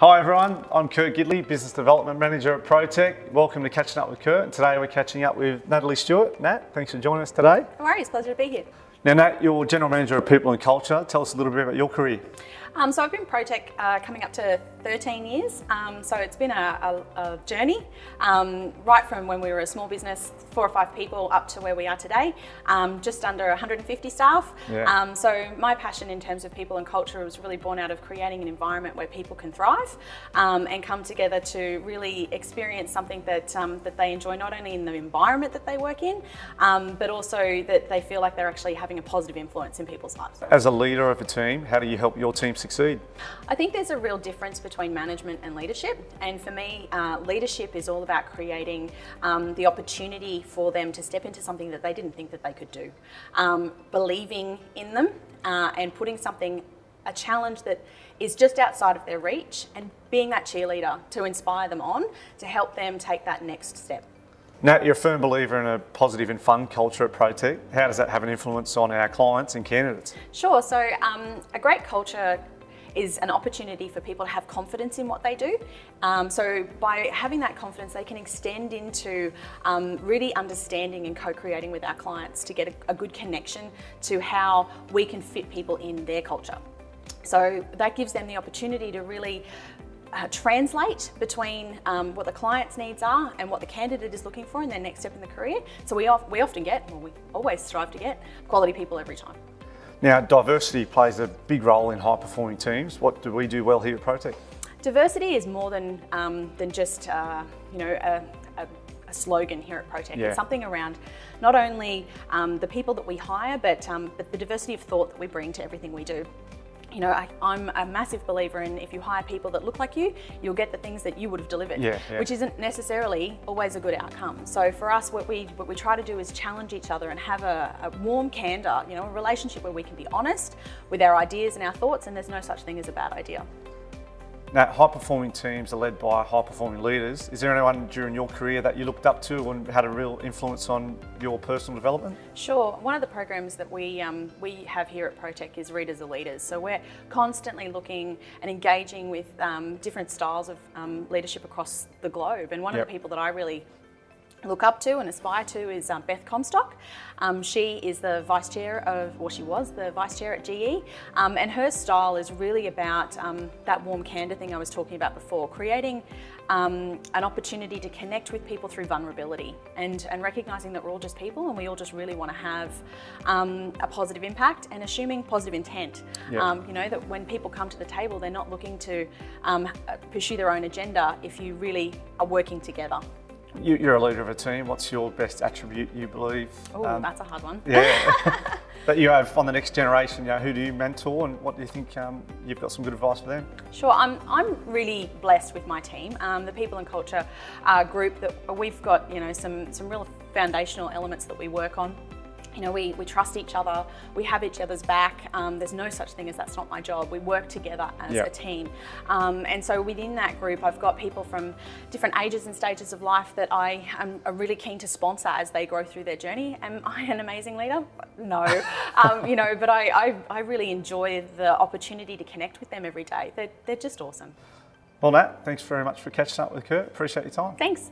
Hi everyone, I'm Kurt Gidley, Business Development Manager at Protech. Welcome to Catching Up with Kurt. Today we're catching up with Natalie Stewart. Nat, thanks for joining us today. No worries, pleasure to be here. Now Nat, you're General Manager of People and Culture. Tell us a little bit about your career. Um, so I've been Protech uh, coming up to 13 years. Um, so it's been a, a, a journey, um, right from when we were a small business, four or five people, up to where we are today, um, just under 150 staff. Yeah. Um, so my passion in terms of people and culture was really born out of creating an environment where people can thrive um, and come together to really experience something that that they enjoy, not only in the environment that they work in, but also that they feel like they're actually having a positive influence in people's lives. As a leader of a team, how do you help your team succeed? I think there's a real difference between management and leadership. And for me, uh, leadership is all about creating um, the opportunity for them to step into something that they didn't think that they could do. Um, believing in them uh, and putting something, a challenge that is just outside of their reach and being that cheerleader to inspire them on to help them take that next step. Nat, you're a firm believer in a positive and fun culture at Protech. How does that have an influence on our clients and candidates? Sure. So, um, a great culture is an opportunity for people to have confidence in what they do. Um, so by having that confidence, they can extend into um, really understanding and co-creating with our clients to get a, a good connection to how we can fit people in their culture. So that gives them the opportunity to really uh, translate between um, what the client's needs are and what the candidate is looking for in their next step in the career. So we, we often get, well, we always strive to get quality people every time. Now, diversity plays a big role in high performing teams. What do we do well here at Protech? Diversity is more than, um, than just uh, you know, a, a, a, slogan here at Protech. Yeah. It's something around not only um, the people that we hire, but, um, but the diversity of thought that we bring to everything we do you know, I, am a massive believer in if you hire people that look like you, you'll get the things that you would have delivered, yeah, yeah. which isn't necessarily always a good outcome. So for us, what we what we try to do is challenge each other and have a, a warm candor, you know, a relationship where we can be honest with our ideas and our thoughts, and there's no such thing as a bad idea. Now, high performing teams are led by high performing leaders. Is there anyone during your career that you looked up to and had a real influence on your personal development? Sure. One of the programs that we, um, we have here at Protech is Readers are Leaders. So we're constantly looking and engaging with um, different styles of um, leadership across the globe. And one yep. of the people that I really look up to and aspire to is um, Beth Comstock. Um, she is the vice chair of, well, she was the vice chair at GE, um, and her style is really about um, that warm candor thing I was talking about before, creating um, an opportunity to connect with people through vulnerability and, and recognizing that we're all just people and we all just really want to have um, a positive impact and assuming positive intent. Yep. you know, that when people come to the table, they're not looking to pursue their own agenda if you really are working together. You, are a leader of a team. What's your best attribute you believe? Oh, um, that's a hard one. Yeah. that you have on the next generation. You know, who do you mentor, and what do you think um, you've got some good advice for them? Sure, I'm I'm really blessed with my team. Um, the people and culture uh, group that we've got, you know, some some real foundational elements that we work on you know, we, we trust each other, we have each other's back. Um, there's no such thing as that's not my job. We work together as yep. a team. Um, and so within that group, I've got people from different ages and stages of life that I am really keen to sponsor as they grow through their journey. Am I an amazing leader? No. um, you know, but I, I, I, really enjoy the opportunity to connect with them every day. They're, they're just awesome. Well, Nat, thanks very much for catching up with Kurt. Appreciate your time. Thanks.